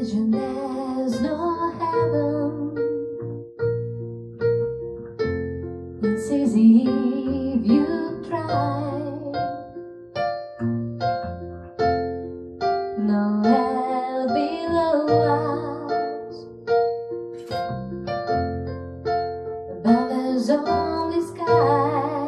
There's no heaven. It's easy if you try. No hell below us. Above there's only sky.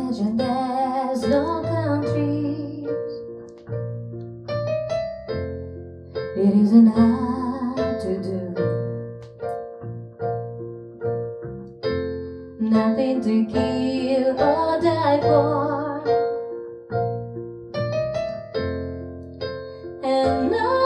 Imagine there's no countries. It isn't hard to do. Nothing to kill or die for. and no